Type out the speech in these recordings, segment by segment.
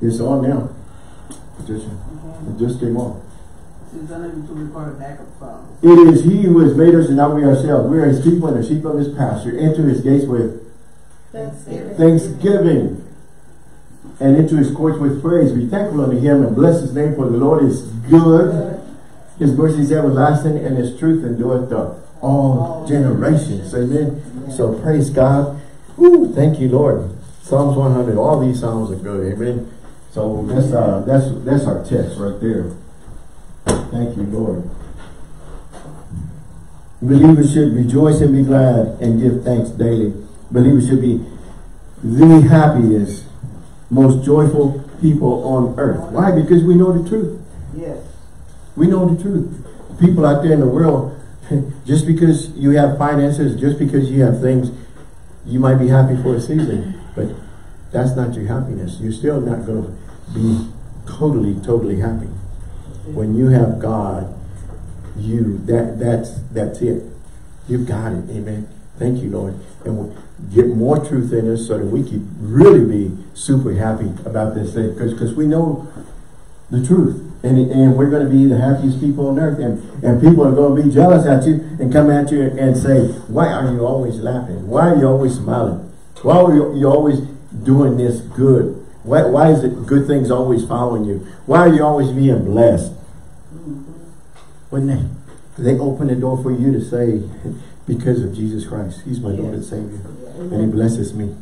It's on now. Just, it just came on. Unable to record a backup. It is he who has made us and not we ourselves. We are his people and the sheep of his pasture. Enter his gates with Thanksgiving. thanksgiving and into his courts with praise. Be thankful unto him and bless his name for the Lord is good. His mercy is everlasting and his truth endureth to all generations. Amen. So praise God. Ooh, thank you, Lord. Psalms 100. All these psalms are good. Amen. So that's uh that's that's our text right there. Thank you, Lord. Believers should rejoice and be glad and give thanks daily. Believers should be the happiest, most joyful people on earth. Why? Because we know the truth. Yes. We know the truth. People out there in the world, just because you have finances, just because you have things, you might be happy for a season, but that's not your happiness. You're still not going to be totally, totally happy. When you have God, you that that's that's it. You've got it. Amen. Thank you, Lord. And we'll get more truth in us so that we can really be super happy about this thing. Because we know the truth. And, and we're going to be the happiest people on earth. And, and people are going to be jealous at you and come at you and say, why are you always laughing? Why are you always smiling? Why are you, you always doing this good? Why, why is it good things always following you? Why are you always being blessed? When they, they open the door for you to say, because of Jesus Christ, he's my Lord and Savior. And he blesses me.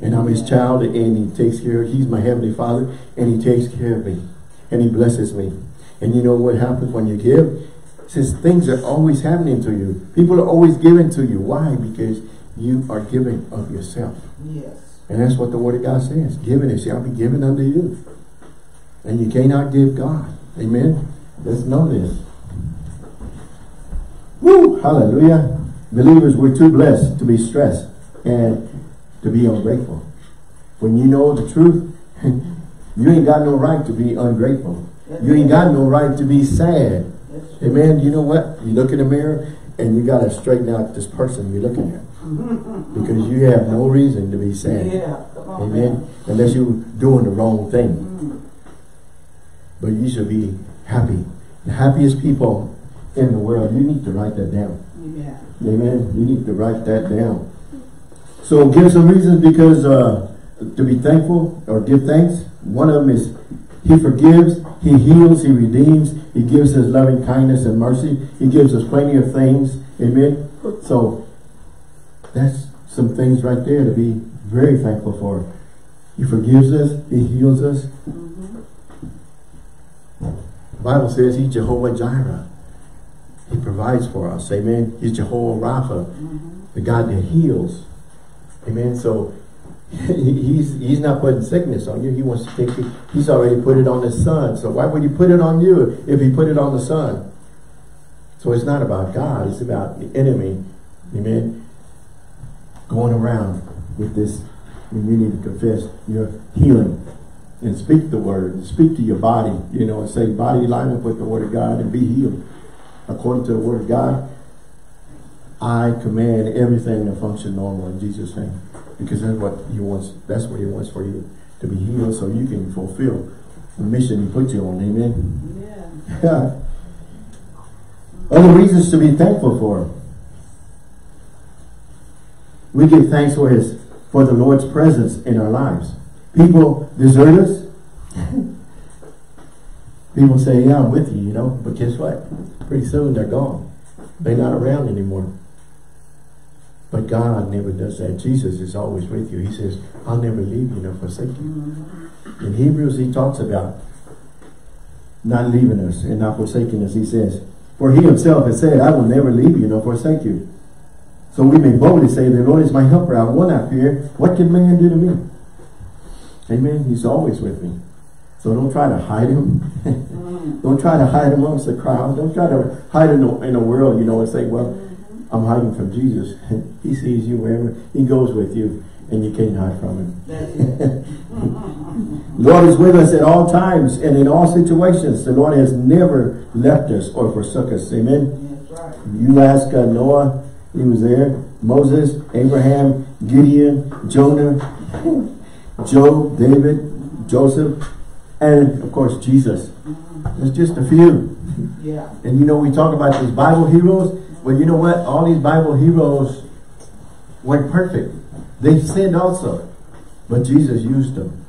And I'm his child and he takes care of, he's my heavenly father and he takes care of me. And he blesses me. And you know what happens when you give? Since things are always happening to you. People are always giving to you. Why? Because you are giving of yourself. Yes. And that's what the word of God says. Giving it shall be given unto you. And you cannot give God. Amen. Let's know this. Woo! Hallelujah. Believers, we're too blessed to be stressed and to be ungrateful. When you know the truth, you ain't got no right to be ungrateful. You ain't got no right to be sad. Amen. You know what? You look in the mirror and you got to straighten out this person you're looking at. Because you have no reason to be sad. Yeah. On, Amen. man. Unless you're doing the wrong thing. But you should be happy. The happiest people in the world, you need to write that down. Yeah. Amen. You need to write that down. So give some reasons because uh, to be thankful or give thanks. One of them is he forgives, he heals, he redeems, he gives his loving kindness and mercy. He gives us plenty of things. Amen. So that's some things right there to be very thankful for. He forgives us, he heals us. The Bible says he's Jehovah Jireh. He provides for us. Amen. He's Jehovah Rapha, the God that heals. Amen. So he's he's not putting sickness on you. He wants to take it. He's already put it on the son. So why would he put it on you if he put it on the son? So it's not about God. It's about the enemy. Amen. Going around with this, and you need to confess your healing and speak the word. And speak to your body. You know, and say, body line up with the word of God and be healed according to the word of God, I command everything to function normal in Jesus' name. Because that's what he wants, that's what he wants for you, to be healed so you can fulfill the mission he put you on. Amen. Yeah. Other reasons to be thankful for. We give thanks for his for the Lord's presence in our lives. People desert us. People say, yeah, I'm with you, you know, but guess what? Pretty soon they're gone. They're not around anymore. But God never does that. Jesus is always with you. He says, I'll never leave you nor forsake you. In Hebrews, he talks about not leaving us and not forsaking us. He says, For he himself has said, I will never leave you nor forsake you. So we may boldly say, The Lord is my helper. I will not fear. What can man do to me? Amen. He's always with me. So don't try to hide him. don't try to hide him amongst the crowd. Don't try to hide in the, in the world, you know, and say, well, I'm hiding from Jesus. he sees you wherever. He goes with you, and you can't hide from him. Lord is with us at all times and in all situations. The Lord has never left us or forsook us. Amen. Right. You ask uh, Noah, he was there. Moses, Abraham, Gideon, Jonah, Job, David, Joseph, and of course Jesus. It's just a few. Yeah. And you know, we talk about these Bible heroes. Well, you know what? All these Bible heroes weren't perfect. They sinned also. But Jesus used them.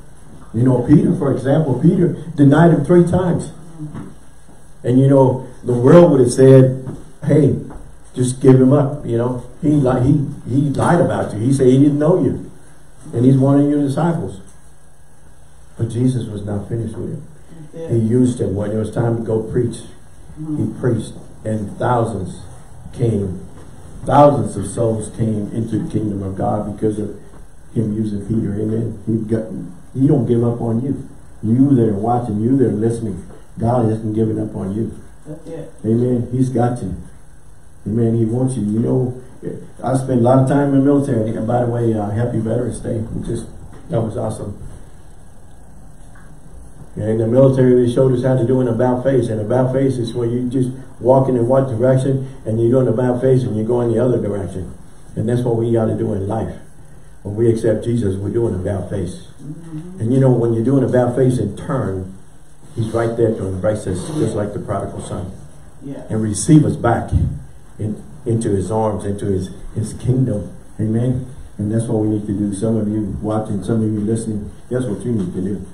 You know, Peter, for example, Peter denied him three times. And you know, the world would have said, hey, just give him up, you know. He lied, he, he lied about you. He said he didn't know you. And he's one of your disciples. But Jesus was not finished with him. Yeah. He used him when it was time to go preach. Mhm. He preached and thousands came, thousands of souls came into the kingdom of God because of him using Peter. Amen. He got, he don't give up on you. You that are watching, you that are listening, God isn't giving up on you. Amen. He's got you. Amen. He wants you. You know, I spent a lot of time in the military. And by the way, uh, happy Veterans Day. Just that was awesome. And in the military, they showed us how to do an about face. And about face is where you just walking in one direction and you're doing about face and you go in the other direction. And that's what we got to do in life. When we accept Jesus, we're doing about face. Mhm. And you know, when you're doing about face and turn, he's right there to embrace us, just like the prodigal son Yeah. and receive us back in, into his arms, into his, his kingdom. Amen. And that's what we need to do. Some of you watching, some of you listening, that's what you need to do.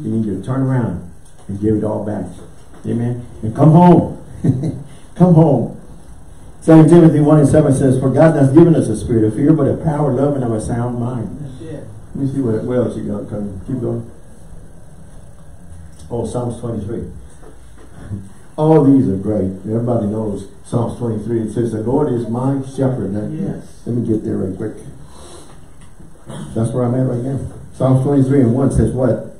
You need to turn around and give it all back. Amen. And come home. come home. 2 Timothy 1 and 7 says, For God has given us a spirit of fear, but a power, love, and of a sound mind. Let me see what, what else you got coming. Keep going. Oh, Psalms 23. All these are great. Everybody knows Psalms 23. It says, The Lord is my shepherd. Now, Yes. Let me get there right quick. That's where I'm at right now. Psalms 23 and 1 says what?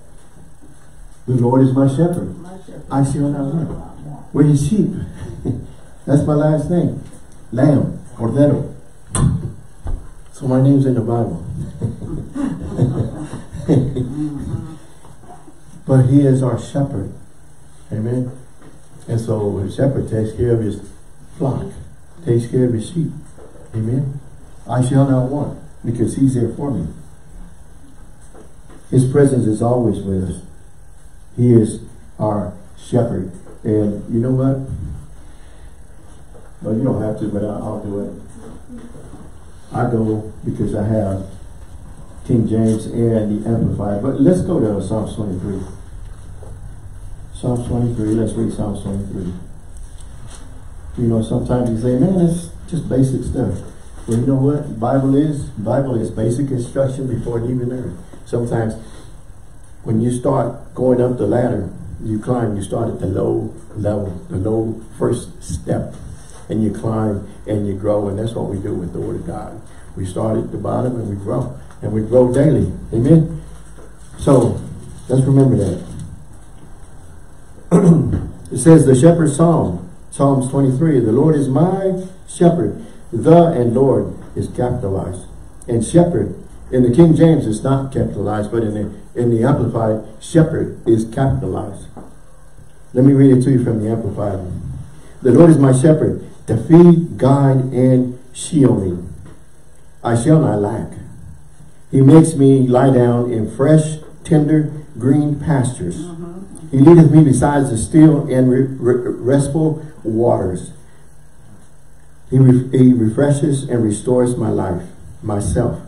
The Lord is my shepherd. My shepherd. I shall not want. We're his sheep. That's my last name. Lamb. Cordero. So my name's in the Bible. Mhm. But he is our shepherd. Amen. And so the shepherd takes care of his flock, takes care of his sheep. Amen. I shall not want because he's there for me. His presence is always with us. He is our shepherd. And you know what? Well, you don't have to, but I'll, do it. I go because I have King James and the Amplified. But let's go to Psalms 23. Psalms 23, let's read Psalms 23. You know, sometimes you say, man, it's just basic stuff. Well, you know what Bible is? Bible is basic instruction before even there. Sometimes when you start going up the ladder, you climb, you start at the low level, the low first step. And you climb and you grow, and that's what we do with the Word of God. We start at the bottom and we grow. And we grow daily. Amen? So, let's remember that. Says the shepherd's psalm, Psalms 23, the Lord is my shepherd. The and Lord is capitalized. And shepherd, in the King James, is not capitalized, but in the, in the Amplified, shepherd is capitalized. Let me read it to you from the Amplified. The Lord is my shepherd, to feed, guide, and shield me. I shall not lack. He makes me lie down in fresh, tender, green pastures. He leadeth me beside the still and re re restful waters. He, re he refreshes and restores my life, myself.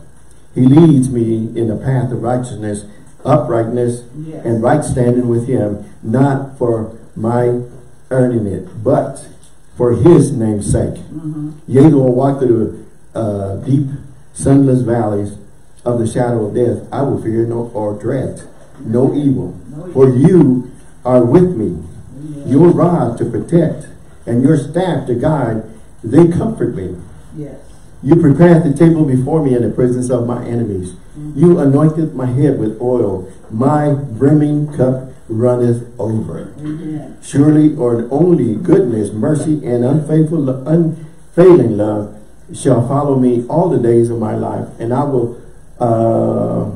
He leads me in the path of righteousness, uprightness, Yes. and right standing with him, not for my earning it, but for his name's sake. Mhm. Yea, though I walk through the uh, deep, sunless valleys of the shadow of death, I will fear no or dread no evil. No For you are with me. Yes. Your rod to protect and your staff to guide, they comfort me. Yes. You prepared the table before me in the presence of my enemies. You anointed my head with oil. My brimming cup runneth over. Amen. Surely or only goodness, mercy, and unfaithful, unfailing love shall follow me all the days of my life, and I will, uh,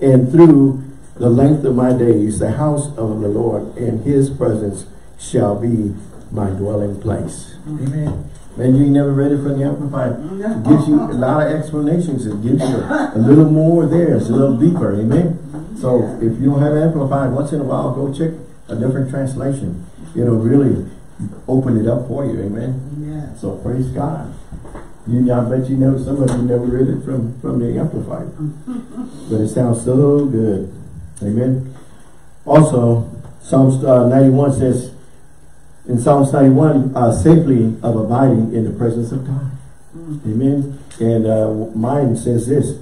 and through the length of my days, the house of the Lord and His presence shall be my dwelling place. Amen. Man, you ain't never read it from the Amplified. Mm, it gives you a lot of explanations. It gives you a, a little more there. It's a little deeper. Amen. So if you don't have Amplified, once in a while, go check a different translation. It'll really open it up for you, amen? Yes. So praise God. You, I bet you know some of you never read it from, from the Amplified. but it sounds so good. Amen. Also, Psalms uh, 91 says, in Psalms 91, uh, safely of abiding in the presence of God. Amen. And uh, mine says this,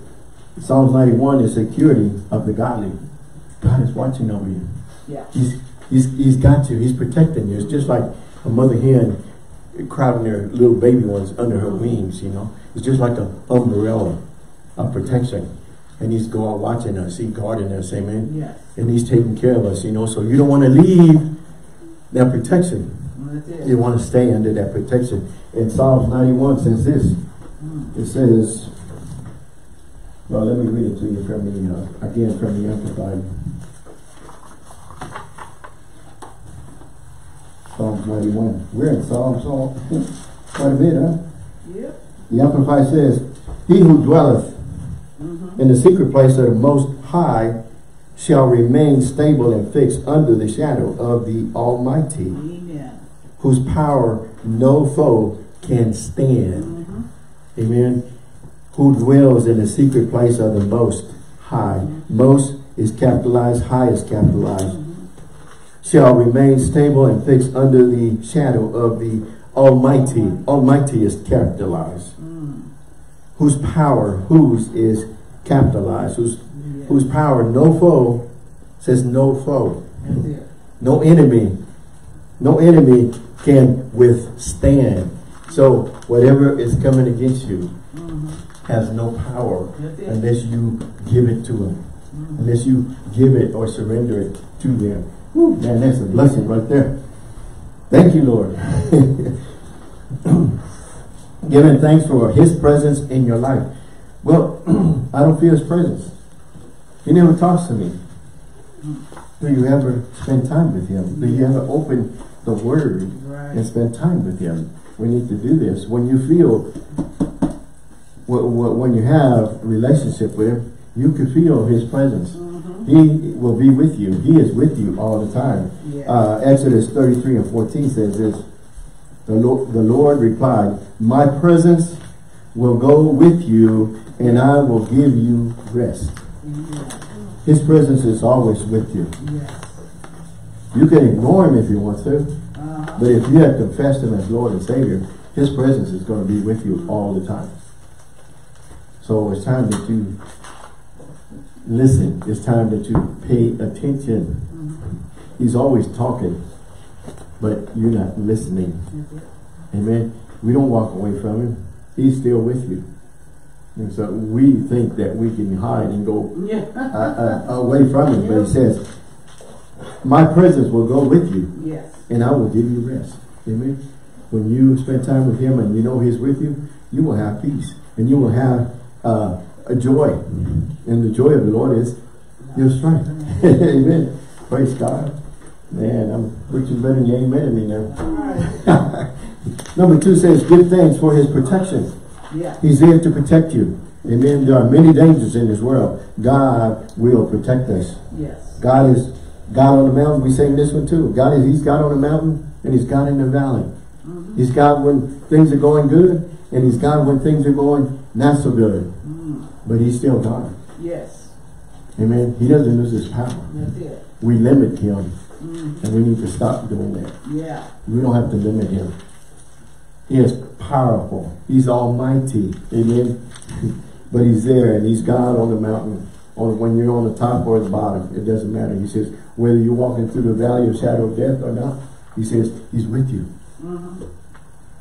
Psalms 91 is security of the godly. God is watching over you. Yeah. He's, he's, he's got you. He's protecting you. It's just like a mother hen crowding their little baby ones under her wings, you know. It's just like an umbrella of protection. And he's going watching us. He's guarding us, amen. Yes. And he's taking care of us, you know. So you don't want to leave that protection. It. You want to stay under that protection. And Psalms 91 says this. It says, well, let me read it to you from the, uh, again, from the Amplified. Psalms 91. We're in Psalms all, quite a bit, huh? Yep. The Amplified says, He who dwelleth. In the secret place of the Most High shall remain stable and fixed under the shadow of the Almighty, Amen. whose power no foe can stand. Mm-hmm. Amen. Who dwells in the secret place of the Most High. Mm-hmm. Most is capitalized, high is capitalized. Mm-hmm. Shall remain stable and fixed under the shadow of the Almighty. Mm-hmm. Almighty is capitalized. Mm. Whose power, whose is capitalized. Whose, Yeah. whose power no foe, says no foe. No enemy, no enemy can withstand. So whatever is coming against you has no power unless you give it to them. Unless you give it or surrender it to them. Man, that's a blessing right there. Thank you, Lord. Giving thanks for his presence in your life. Well, I don't feel his presence. He never talks to me. Do you ever spend time with him? Do you ever open the word Right. and spend time with him? We need to do this. When you feel, wh- wh- when you have a relationship with him, you can feel his presence. He will be with you. He is with you all the time. Yeah. Uh, Exodus 33 and 14 says this, the Lord, the Lord replied, My presence will go with you and I will give you rest. His presence is always with you. You can ignore him if you want to, but if you have confessed him as Lord and Savior, his presence is going to be with you all the time. So it's time that you listen. It's time that you pay attention. He's always talking, but you're not listening. Amen. We don't walk away from him. He's still with you. And so we think that we can hide and go Yeah. uh, uh, away from him. But he says, my presence will go with you Yes. and I will give you rest. Amen. When you spend time with him and you know he's with you, you will have peace and you will have uh, a joy. And the joy of the Lord is your strength. Amen. Praise God. Man, I'm preaching better than you amen to me now. All right. Number two says, give thanks for his protection. Yeah. He's there to protect you. Amen. There are many dangers in this world. God will protect us. Yes. God is God on the mountain. We sing this one too. God is He's God on the mountain and He's God in the valley. Mm-hmm. He's God when things are going good and He's God when things are going not so good. Mm. But He's still God. Yes. Amen. He doesn't lose His power. That's it. We limit Him. Mm. And we need to stop doing that. Yeah. We don't have to limit Him. He is powerful. He's almighty. Amen. but He's there and He's God on the mountain. Or when you're on the top or the bottom, it doesn't matter. He says, whether you're walking through the valley of shadow of death or not, He says, He's with you. Mm-hmm.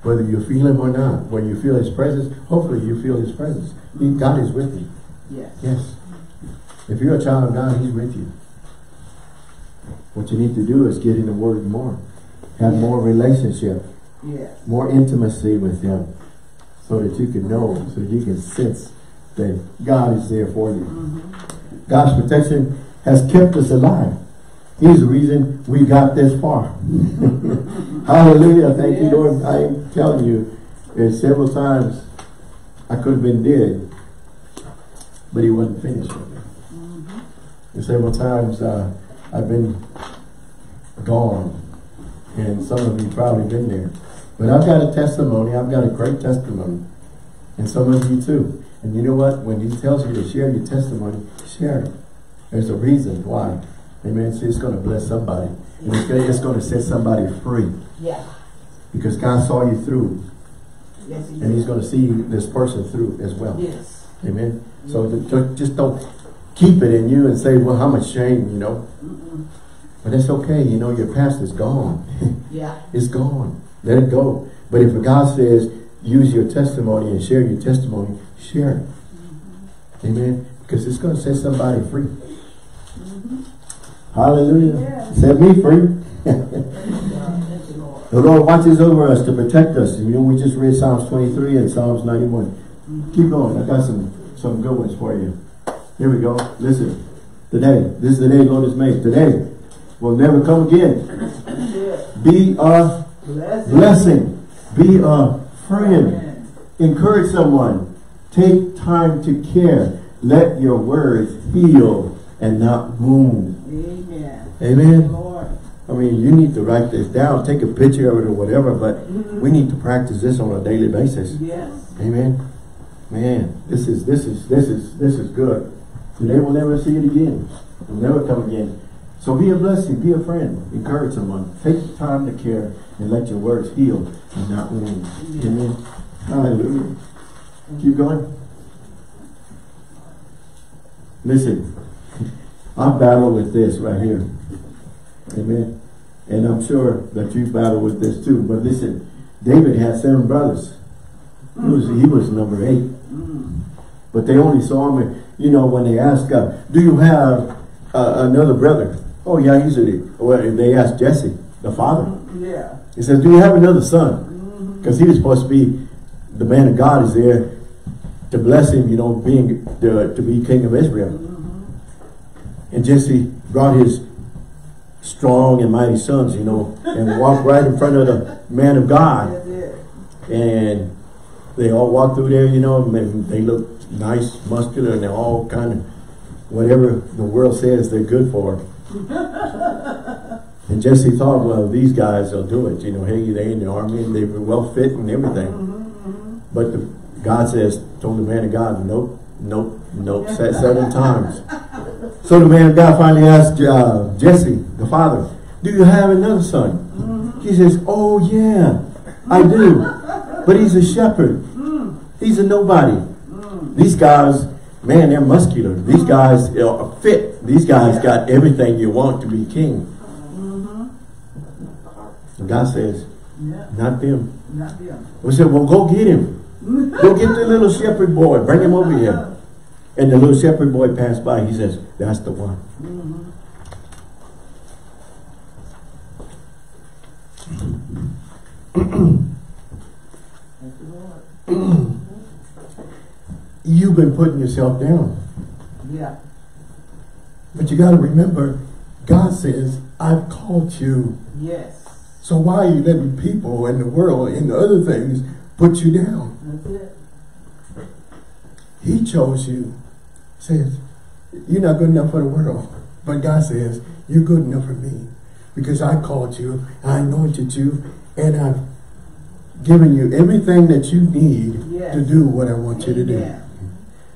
Whether you feel Him or not, when you feel His presence, hopefully you feel His presence. He, God is with you. Yes. Yes. If you're a child of God, He's with you. What you need to do is get in the Word more. Have more relationship, Yes. more intimacy with Him. So that you can know, Him, so you can sense that God is there for you. God's protection has kept us alive. He's the reason we got this far. Hallelujah. Thank you, Lord. I'm telling you, there's several times I could have been dead, but he wasn't finished with me. And several times uh, I've been gone. And some of you probably been there. But I've got a testimony. I've got a great testimony. And some of you too. And you know what? When he tells you to share your testimony, share it. There's a reason why. Amen. See, it's going to bless somebody. And it's going, it's going to set somebody free. Yeah. Because God saw you through. Yes, he And he's going to see this person through as well. Yes. Amen. So th- th- just don't keep it in you and say, well, how much shame, you know. Mm-mm. But it's okay. You know, your past is gone. Yeah. it's gone. Let it go. But if God says, use your testimony and share your testimony, share it. Mm-hmm. Amen. Because it's going to set somebody free. Mm-hmm. Hallelujah. Yes. Set me free. Thank you, Lord. The Lord watches over us to protect us. You know, we just read Psalms 23 and Psalms 91. Mm-hmm. Keep going. I got some, some good ones for you. Here we go. Listen. Today. This is the day the Lord has made. Today will never come again. Be a Blessing. blessing. Be a friend. Encourage someone. Take time to care. Let your words heal and not wound. Amen. Amen. Lord. I mean, you need to write this down, take a picture of it or whatever, but mm-hmm. we need to practice this on a daily basis. Yes. Amen. Man, this is this is this is this is good. Today we'll never see it again. It'll never come again. So be a blessing, be a friend, encourage someone, take the time to care, and let your words heal and not wound. Amen. Hallelujah. Keep going. Listen, I battle with this right here. Amen. And I'm sure that you battle with this too. But listen, David had seven brothers. He was, he was number eight. But they only saw him, you know, when they asked God, do you have uh, another brother? Oh, yeah, usually. Well, they asked Jesse, the father. Yeah. He says, do you have another son? Mm-hmm. Because he was supposed to be, the man of God is there to bless him, you know, being the, to be king of Israel. Mm-hmm. And Jesse brought his strong and mighty sons, you know, and walked right in front of the man of God. And they all walked through there, you know, and they, they look nice, muscular, and they're all kind of whatever the world says they're good for. and Jesse thought, well, these guys will do it. You know, hey, they in the army and they were well fit and everything. Mm-hmm, mm-hmm. But the, God says, told the man of God, nope, nope, nope, said seven times. So the man of God finally asked uh, Jesse, the father, do you have another son? Mm-hmm. He says, oh yeah, I do. But he's a shepherd. Mm. He's a nobody. Mm. These guys, man, they're muscular. These guys are fit. These guys got everything you want to be king. Mm-hmm. And God says, not them. Not them. We said, well, go get him. Go get the little shepherd boy. Bring him over here. And the little shepherd boy passed by. He says, that's the one. Mm-hmm. Thank you, Lord. You've been putting yourself down. Yeah. But you got to remember, God says, I've called you. Yes. So why are you letting people and the world and the other things put you down? That's it. He chose you. Says, you're not good enough for the world. But God says, you're good enough for me. Because I called you, I anointed you, and I've given you everything that you need Yes. to do what I want you to do. Amen.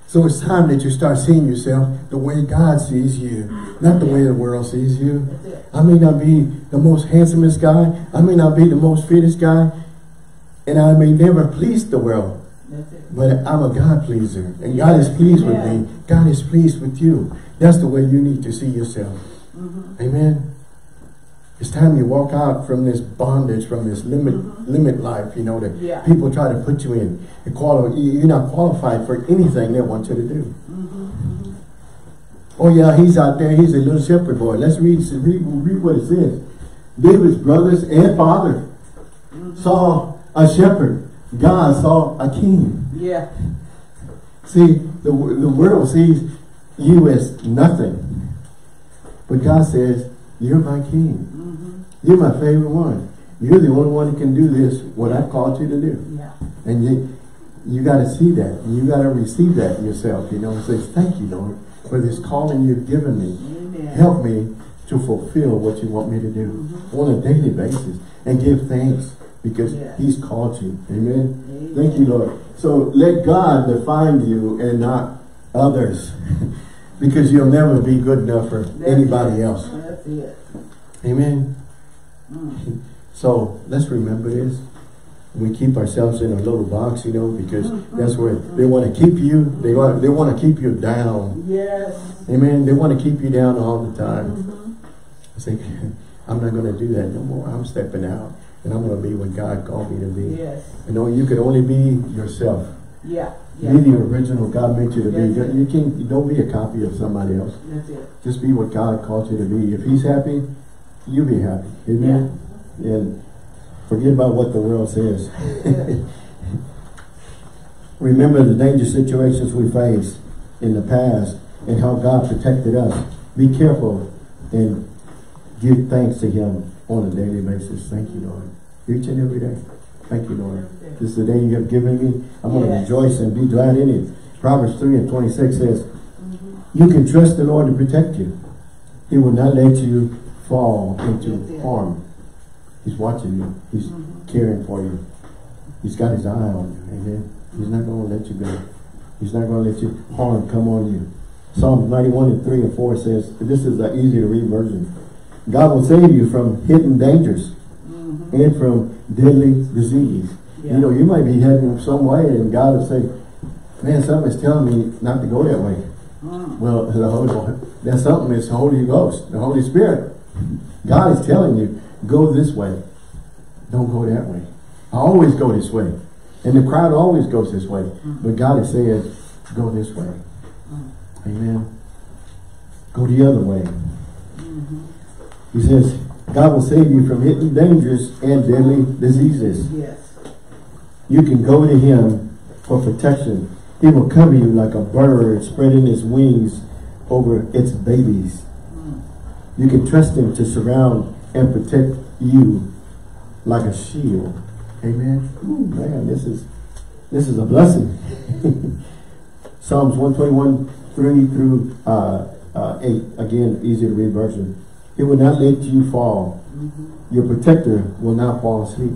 So it's time that you start seeing yourself the way God sees you, not the way the world sees you. I may not be the most handsomest guy. I may not be the most fittest guy. And I may never please the world. But I'm a God pleaser. And God is pleased with me. God is pleased with you. That's the way you need to see yourself. Mm-hmm. Amen. It's time you walk out from this bondage, from this limit uh-huh. limit life, you know, that Yeah. people try to put you in. You quali- you- You're not qualified for anything they want you to do. Mm-hmm, mm-hmm. Oh yeah, he's out there. He's a little shepherd boy. Let's read, read, read what it says. David's brothers and father mm-hmm. saw a shepherd. God saw a king. Yeah. See, the, the world sees you as nothing. But God says, you're my king. You're my favorite one. You're the only one who can do this, what I called you to do. Yeah. And you you got to see that. And you got to receive that yourself, you know, and say, thank you, Lord. for this calling you've given me. Amen. Help me to fulfill what you want me to do mm-hmm. on a daily basis and give thanks because Yeah. he's called you. Amen. Amen. Thank you, Lord. So let God define you and not others because you'll never be good enough for That's anybody it. else. That's it. Amen. Mm. So let's remember this. We keep ourselves in a little box, you know, because that's where they want to keep you. They want they want to keep you down. Yes. Amen. They want to keep you down all the time. Mhm. I say, I'm not going to do that no more. I'm stepping out, and I'm going to be what God called me to be. Yes. You know, you can only be yourself. Yeah. Yeah. Be the original God made you to be. You can you don't be a copy of somebody else. That's it. Just be what God called you to be. If He's happy, you be happy. Amen. And forget about what the world says. Remember the dangerous situations we faced in the past and how God protected us. Be careful and give thanks to Him on a daily basis. Thank you, Lord. Each and every day. Thank you, Lord. This is the day you have given me. I'm going to Yes. rejoice and be glad in it. Proverbs 3 and 26 says, You can trust the Lord to protect you. He will not let you fall into That's harm. He's watching you. He's caring for you. He's got his eye on you. Amen. He's not going to let you go. He's not going to let you harm come on you. Psalm 91 and 3 and 4 says, this is an easy to read version. God will save you from hidden dangers Mhm. and from deadly disease. Yeah. You know, you might be heading some way and God will say, man, something is telling me not to go that way. Mm. Well, the Holy, that something is the Holy Ghost, the Holy Spirit. God is telling you, go this way. Don't go that way. I always go this way. And the crowd always goes this way. Mm. But God is saying, go this way. Mm. Amen. Go the other way. Mm-hmm. He says, God will save you from hidden dangers and deadly diseases. Yes. You can go to him for protection. He will cover you like a bird spreading its wings over its babies. You can trust him to surround and protect you like a shield. Amen. Ooh, man, this is this is a blessing. Psalms 121, 3 through uh, uh, 8. Again, easy to read version. He will not let you fall. Your protector will not fall asleep.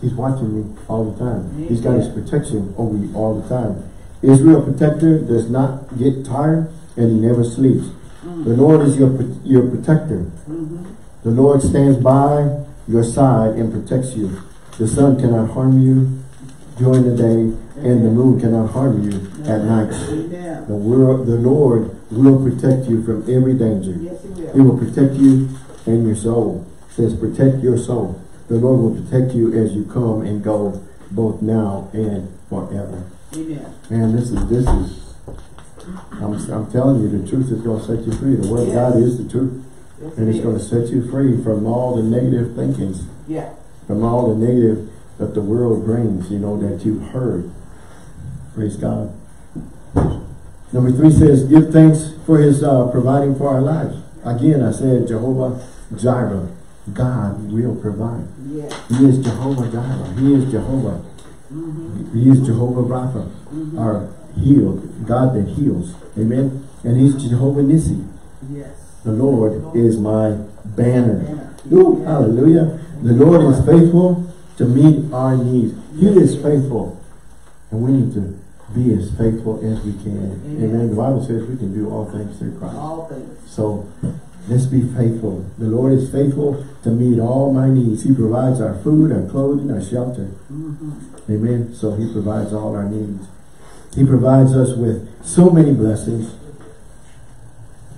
He's watching you all the time. He's got his protection over you all the time. Israel protector does not get tired and he never sleeps. The Lord is your your protector. Mm-hmm. The Lord stands by your side and protects you. The sun cannot harm you during the day and the moon cannot harm you at night. Amen. The, world, the Lord will protect you from every danger. Yes, he He will. will protect you and your soul. It says protect your soul. The Lord will protect you as you come and go both now and forever. Amen. Man, this is this is I'm, I'm telling you the truth is going to set you free. The word of God is the truth. Yes, And it it's going to set you free from all the negative thinkings, Yeah. from all the negative that the world brings, you know, that you've heard. Praise God. Number three says, give thanks for his uh, providing for our lives. Again, I said Jehovah Jireh. God will provide. Yes. He is Jehovah Jireh. He is Jehovah. He is Jehovah Rapha, our healed, God that heals. Amen. And he's Jehovah Nissi. Yes. The Lord is my banner. Ooh, hallelujah. The Lord is faithful to meet our needs. He is faithful. And we need to be as faithful as we can. Amen. Amen. The Bible says we can do all things through Christ. All things. So let's be faithful. The Lord is faithful to meet all my needs. He provides our food, our clothing, our shelter. Mm-hmm. Amen. So he provides all our needs. He provides us with so many blessings.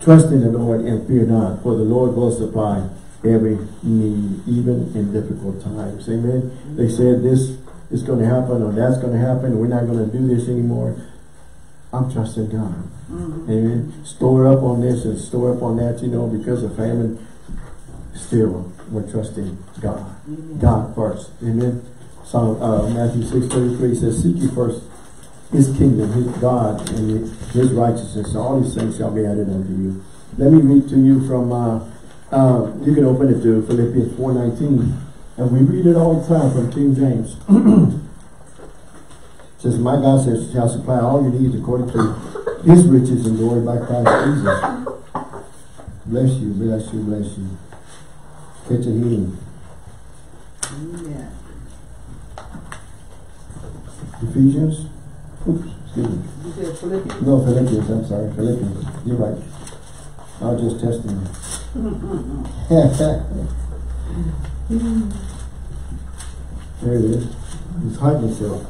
Trust in the Lord and fear not, for the Lord will supply every need, even in difficult times. Amen. They said this is going to happen or that's going to happen. We're not going to do this anymore. I'm trusting God. Amen. Store up on this and store up on that, you know, because of famine. Still, we're trusting God. God first. Amen. So uh, Matthew 6 33 says, Seek ye first his kingdom, his God, and his righteousness. All these things shall be added unto you. Let me read to you from, uh, uh, you can open it to Philippians 4 19. And we read it all the time from King James. it says, My God says, shall supply all your needs according to his riches and glory by Christ Jesus. Bless you, bless you, bless you. Catch a healing. Amen. Ephesians. Oops, excuse me. You said Philippians? No, Philippians, I'm sorry, Philippians. You're right. I was just testing you. there it is. He's hiding himself.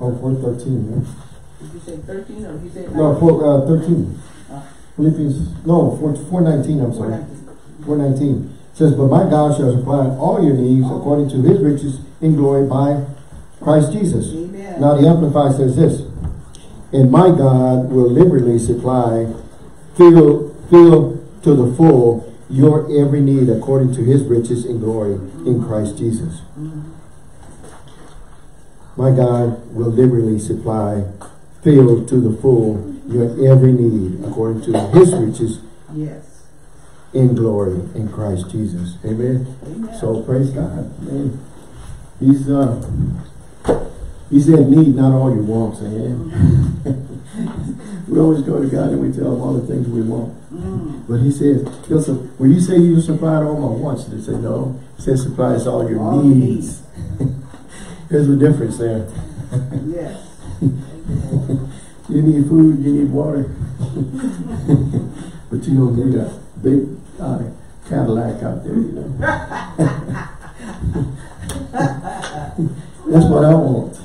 Oh, 413, yeah? Did you say thirteen or did you say nineteen? No, four, uh, 13. Ah. Philippians, no, 4, 419, I'm sorry. nineteen. 419 says, But my God shall supply all your needs according to his riches in glory by Christ Jesus. Amen. Now the Amplified says this, And my God will liberally supply, fill, fill to the full your every need according to his riches in glory in Christ Jesus. Mm-hmm. My God will liberally supply, fill to the full your every need according to his riches Yes. In glory in Christ Jesus. Amen. Amen. So praise God. Man, he's uh he's in need, not all your wants, amen. we always go to God and we tell him all the things we want. Mm. But he says, when you say you supplied all my wants, they say no. He says supplies all your All your needs. There's a difference there. Yes. You need food, you need water. but you don't need a big uh, Cadillac out there, you know. That's what I want.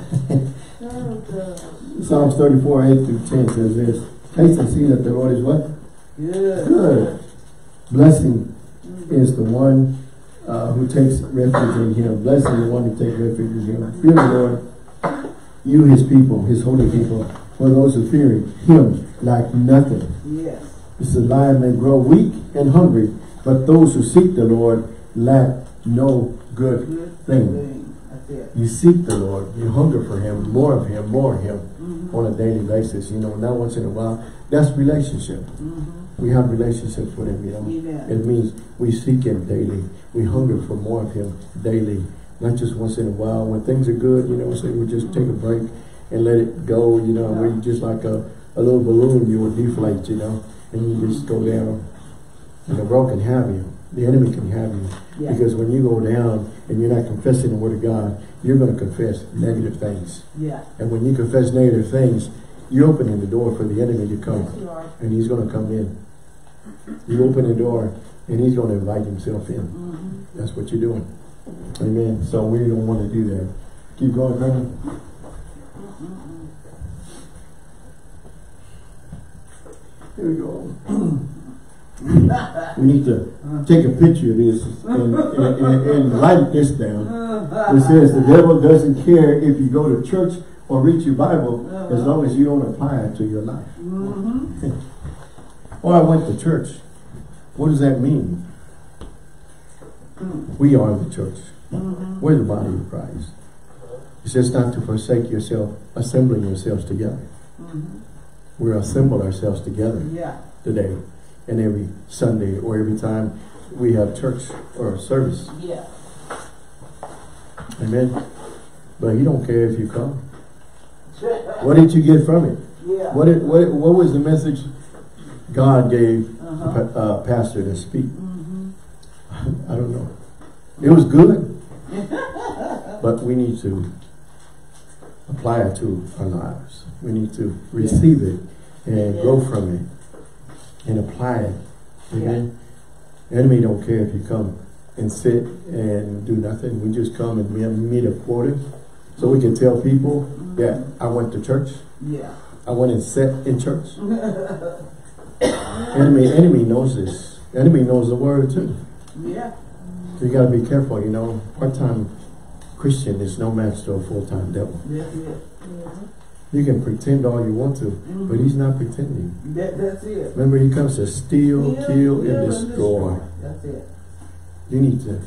Oh, Psalms 34, 8 through 10 says this. Taste and see that the Lord is what? Good. Good. Blessing is the one uh, who takes refuge in him. Blessing is the one who takes refuge in him. Fear the Lord, you his people, his holy people, for those who fear him like nothing. Yes. This is lion may grow weak and hungry, but those who seek the Lord lack no good thing. thing. That's it. You seek the Lord, you hunger for him, more of him, more of him Mhm. on a daily basis, you know, not once in a while. That's relationship. Mhm. We have relationships with him, you know. Amen. It means we seek him daily. We hunger for more of him daily, not just once in a while. When things are good, you know, say we just take a break and let it go, you know, Yeah. we just like a, a little balloon, you will deflate, you know, and you just go down. And the world can have you. The enemy can have you. Yeah. Because when you go down and you're not confessing the word of God, you're going to confess negative things. Yeah. And when you confess negative things, you're opening the door for the enemy to come. Yes. And he's going to come in. You open the door and he's going to invite himself in. Mhm. That's what you're doing. Amen. So we don't want to do that. Keep going, Brandon. Here we go. we need to take a picture of this and, and, and, and write this down. It says the devil doesn't care if you go to church or read your Bible as long as you don't apply it to your life. Mhm. Oh, I went to church. What does that mean? Mm. We are the church. Mhm. We're the body of Christ. It says not to forsake yourself, assembling yourselves together. Mhm. We assemble ourselves together Yeah. today and every Sunday or every time we have church or service. Yeah. Amen. But he don't care if you come. What did you get from it? Yeah. What, did, what, what was the message God gave Uh-huh. pa- uh, pastor to speak? Mhm. I don't know. It was good, but we need to apply it to our lives. We need to receive it and grow from it and apply it. Amen. Enemy don't care if you come and sit and do nothing. We just come and we meet a quota so we can tell people mm-hmm. that I went to church. Yeah. I went and sat in church. enemy, enemy knows this. Enemy knows the word too. Yeah. So you gotta be careful, you know. Part-time Christian is no match to a full-time devil. Yeah, yeah. it. You can pretend all you want to, Mhm. but he's not pretending. That, that's it. Remember, he comes to steal, Kill, and destroy. That's it. You need to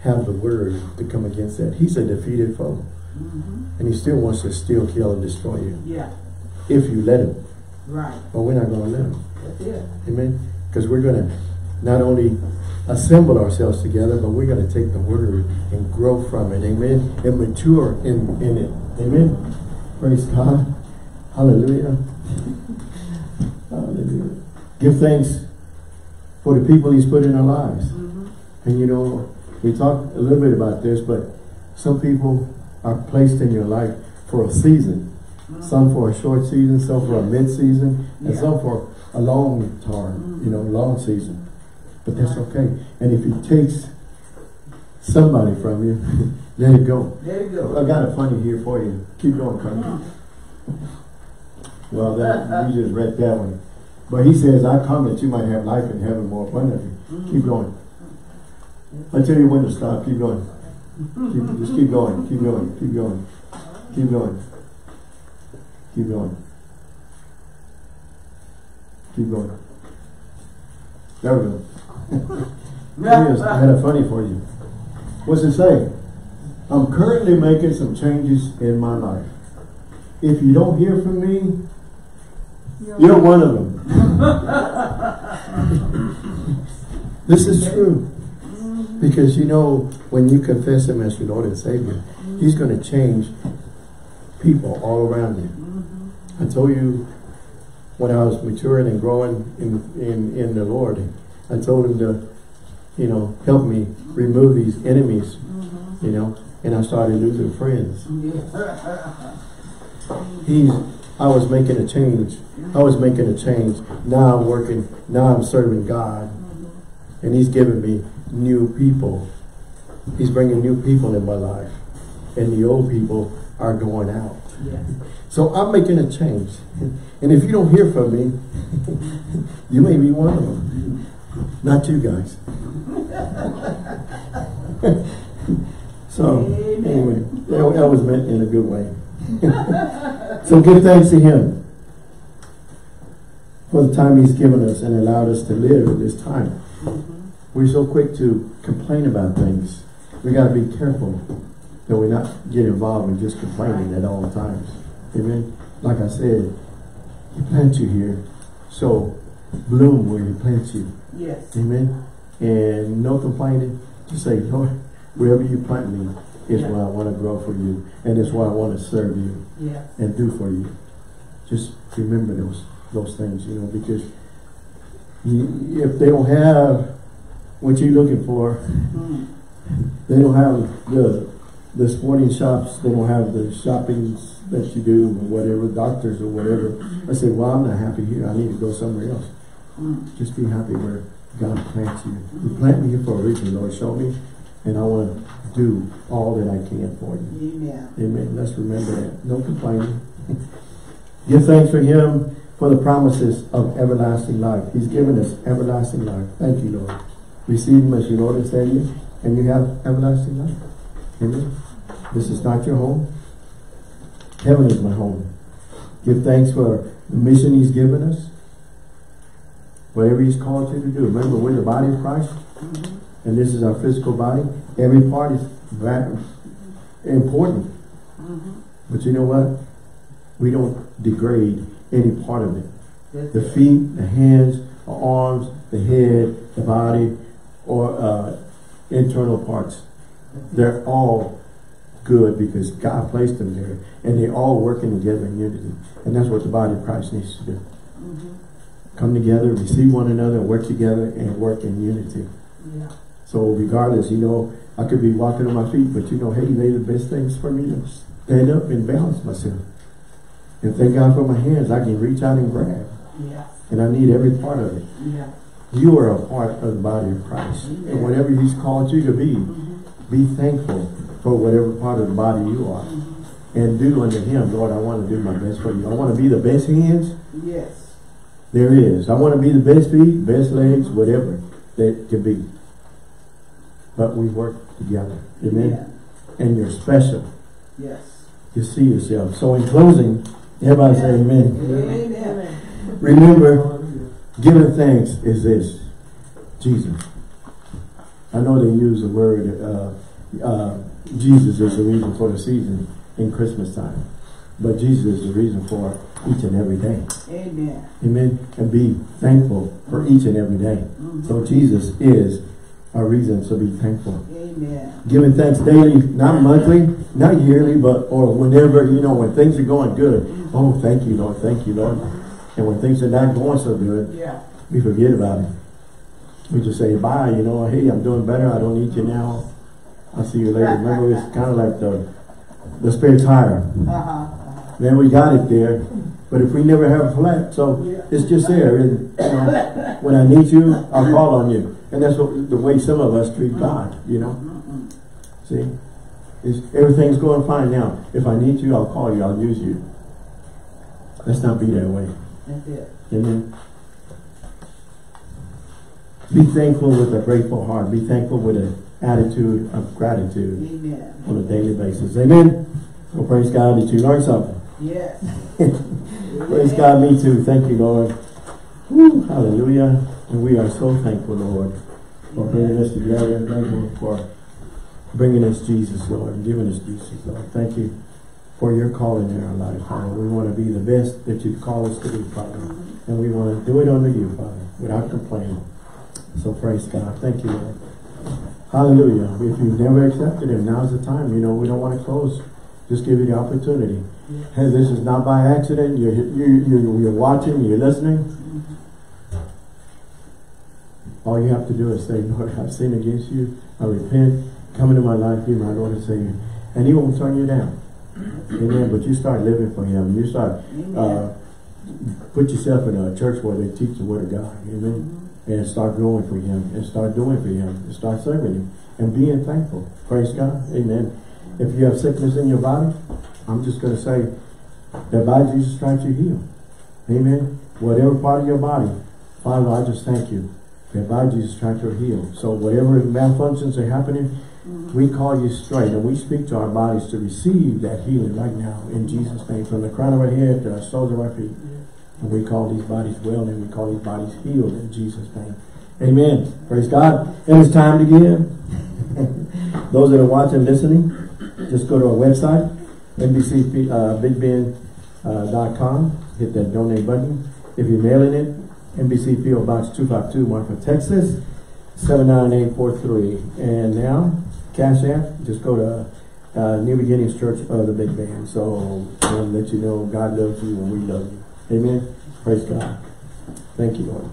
have the word to come against that. He's a defeated foe, Mhm. and he still wants to steal, kill, and destroy you Yeah. if you let him. Right. But we're not going to let him. That's it. Amen. Because we're going to not only assemble ourselves together, but we're going to take the word and grow from it. Amen. And mature in, in it. Amen. Praise God. Hallelujah. Hallelujah. Give thanks for the people he's put in our lives. Mm-hmm. And you know, we talked a little bit about this, but some people are placed in your life for a season. Mm-hmm. Some for a short season, some for a mid-season, and Yeah. some for a long term, mm-hmm. you know, long season. But that's okay. And if it takes somebody from you, let it go. There you go. I got a funny here for you. Keep going, Carter. Well, that you just read that one. But he says, I come that you might have life and have it more abundantly. Mm-hmm. Keep going. I tell you when to stop. Keep going. Keep, just keep going. Keep going. Keep going. Keep going. Keep going. Keep going. There we go. Here's, I had a funny for you. What's it say? I'm currently making some changes in my life. If you don't hear from me, you're one of them. this is true. Because you know, when you confess Him as your Lord and Savior, He's going to change people all around you. I told you when I was maturing and growing in, in, in the Lord, I told Him to, you know, help me remove these enemies, you know, and I started losing friends. Oh, he's, I was making a change. I was making a change. Now I'm working, now I'm serving God. And He's giving me new people. He's bringing new people in my life. And the old people are going out. So I'm making a change. And if you don't hear from me, you may be one of them. Not you guys. so, Amen. anyway, that, that was meant in a good way. so give thanks to Him for the time He's given us and allowed us to live in this time. Mm-hmm. We're so quick to complain about things. We got to be careful that we not get involved in just complaining at all times. Amen. Like I said, He plants you here, so bloom where He plants you. Yes. Amen. And no complaining. Just say, Lord, wherever you plant me is Yeah. where I want to grow for you, and it's where I want to serve you Yeah. and do for you. Just remember those those things, you know, because you, if they don't have what you're looking for, Mm. they don't have the the sporting shops, they don't have the shoppings that you do, or whatever, doctors or whatever. I say, well, I'm not happy here. I need to go somewhere else. Mm. Just be happy where God plants you. You plant me here for a reason, Lord. Show me, and I want to do all that I can for you. Amen. Amen. Let's remember that. No complaining. Give thanks for Him for the promises of everlasting life. He's given us everlasting life. Thank you, Lord. Receive Him as your Lord and Savior, and you have everlasting life. Amen. This is not your home. Heaven is my home. Give thanks for the mission He's given us. Whatever He's called you to do. Remember, we're the body of Christ, mm-hmm. And this is our physical body. Every part is important. But you know what? We don't degrade any part of it. That's The feet, the hands, the arms, the head, the body, or uh, internal parts. They're all good because God placed them there. And they're all working together in unity. And that's what the body of Christ needs to do. Come together, receive one another, work together, and work in unity. Yeah. So regardless, you know, I could be walking on my feet, but you know, hey, they the best things for me to stand up and balance myself. And thank God for my hands, I can reach out and grab. Yeah. And I need every part of it. Yeah. You are a part of the body of Christ. And whatever He's called you to be, mm-hmm. be thankful for whatever part of the body you are. Mm-hmm. And do unto Him, Lord, I want to do my best for you. I want to be the best hands Yes. there is. I want to be the best feet, best legs, whatever that can be. But we work together. Amen. And you're special. Yes. You see yourself. So in closing, everybody say amen. Amen. amen. Remember, giving thanks is this. Jesus. I know they use the word, uh, uh, Jesus is the reason for the season in Christmas time. But Jesus is the reason for each and every day. Amen. Amen. And be thankful for each and every day. So Jesus is our reason to be thankful. Amen. Giving thanks daily, not monthly, not yearly, but or whenever, you know, when things are going good. Oh, thank you, Lord. Thank you, Lord. And when things are not going so good, Yeah. we forget about it. We just say bye, you know, hey, I'm doing better. I don't need you now. I'll see you later. Remember, it's kind of like the the spare tire. Uh-huh. uh-huh. Man, we got it there, but if we never have a flat, so Yeah. it's just there. And you know, when I need you, I'll call on you. And that's what the way some of us treat God. You know, see, is everything's going fine now. If I need you, I'll call you. I'll use you. Let's not be that way. That's it. Amen. Be thankful with a grateful heart. Be thankful with an attitude of gratitude Amen. on a daily basis. Amen. So praise God that you learned something. Yes. Praise God, me too. Thank you, Lord. Woo, hallelujah. And we are so thankful, Lord, for bringing us together. Thankful for bringing us Jesus, Lord, and giving us Jesus, Lord. Thank you for your calling in our lives, Father. We want to be the best that you call us to be, Father. And we want to do it under you, Father, without complaining. So praise God. Thank you, Lord. Hallelujah. If you've never accepted him, now's the time. You know, we don't want to close. Just give you the opportunity. Hey, this is not by accident. You're, you you you're watching, you're listening. All you have to do is say, Lord, I've sinned against you. I repent. Come into my life. Be my Lord and Savior. And he won't turn you down. Amen. But you start living for him. You start, uh, put yourself in a church where they teach the word of God. Amen. And start growing for him. And start doing for him. And start serving him. And being thankful. Praise God. Amen. If you have sickness in your body, I'm just going to say that by Jesus Christ you heal. Amen. Whatever part of your body, Father, I just thank you that by Jesus Christ you're healed. So whatever malfunctions are happening, mm-hmm. we call you straight and we speak to our bodies to receive that healing right now in mm-hmm. Jesus' name. From the crown of our head to our soles of our feet. And we call these bodies well and we call these bodies healed in Jesus' name. Amen. Praise God. And it's time to give. Those that are watching, listening, just go to our website, NBCBigBend.com. Uh, uh, Hit that donate button. If you're mailing it, NBC PO Box 252, Marfa, Texas, 79843. And now, Cash App, just go to uh, New Beginnings Church of the Big Bend. So, I'll let you know God loves you and we love you. Amen. Praise God. Thank you, Lord.